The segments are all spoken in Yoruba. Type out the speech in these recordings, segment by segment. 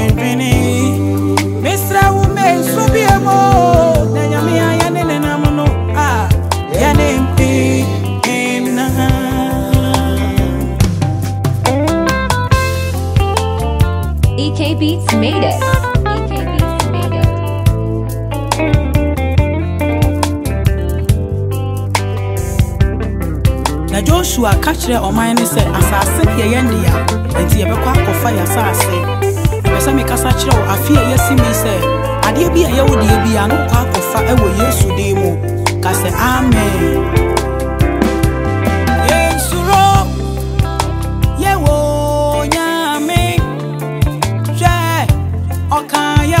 adwendwene mesrɛ wo menso na nyame a yɛne nenam a ah, yɛne mpi nna EK e Beats made it. na joshua ka kyerɛ ɔman no sɛ asase yɛyɛ ndea enti yɛbɛkɔ akɔfa yɛ asase tumi sɛ adeɛ bi a ɛyɛ wo deɛ bi a no kɔ akɔfa ɛwɔ yesu din mu ka sɛ amen Ọkàn yẹ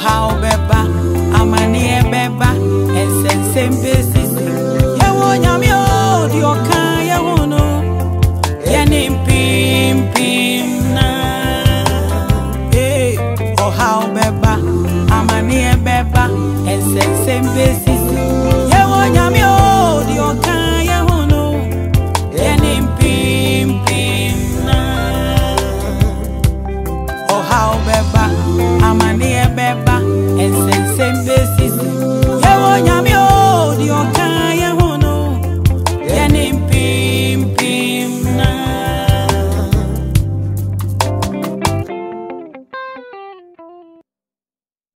how beba, amani ẹbẹba ẹsẹ nsẹmpe sisi yẹwọ nyami odi ọka yẹwọ no yẹni mpimpim na ee ọha ọbẹba amani ẹbẹba ẹsẹ nsẹmpe sisi.